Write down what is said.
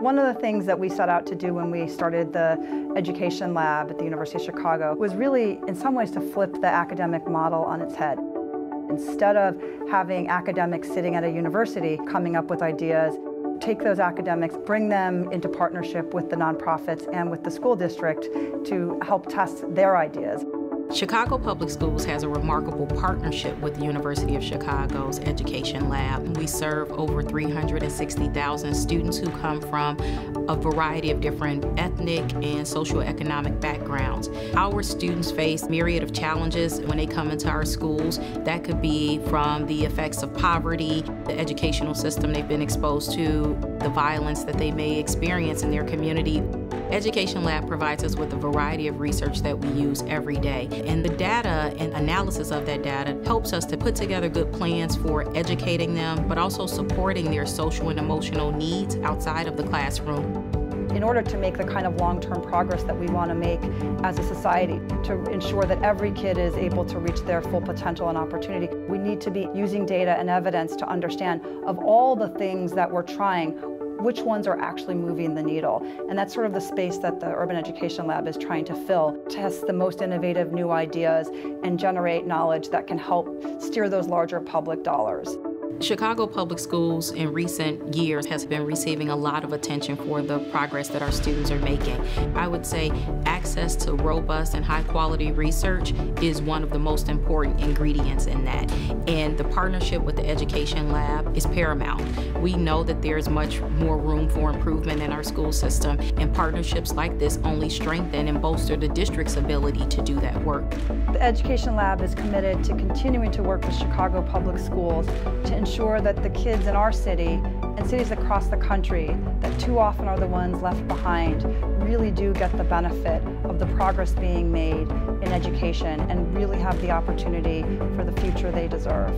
One of the things that we set out to do when we started the Education Lab at the University of Chicago was really, in some ways, to flip the academic model on its head. Instead of having academics sitting at a university coming up with ideas, take those academics, bring them into partnership with the nonprofits and with the school district to help test their ideas. Chicago Public Schools has a remarkable partnership with the University of Chicago's Education Lab. We serve over 360,000 students who come from a variety of different ethnic and socioeconomic backgrounds. Our students face myriad of challenges when they come into our schools. That could be from the effects of poverty, the educational system they've been exposed to, the violence that they may experience in their community. Education Lab provides us with a variety of research that we use every day. And the data and analysis of that data helps us to put together good plans for educating them, but also supporting their social and emotional needs outside of the classroom in order to make the kind of long-term progress that we want to make as a society to ensure that every kid is able to reach their full potential and opportunity, we need to be using data and evidence to understand of all the things that we're trying, which ones are actually moving the needle. And that's sort of the space that the Urban Education Lab is trying to fill, test the most innovative new ideas and generate knowledge that can help steer those larger public dollars. Chicago Public Schools in recent years has been receiving a lot of attention for the progress that our students are making. I would say access to robust and high quality research is one of the most important ingredients in that. And the partnership with the Education Lab is paramount. We know that there's much more room for improvement in our school system, and partnerships like this only strengthen and bolster the district's ability to do that work. The Education Lab is committed to continuing to work with Chicago Public Schools to ensure that the kids in our city and cities across the country that too often are the ones left behind really do get the benefit of the progress being made in education and really have the opportunity for the future they deserve.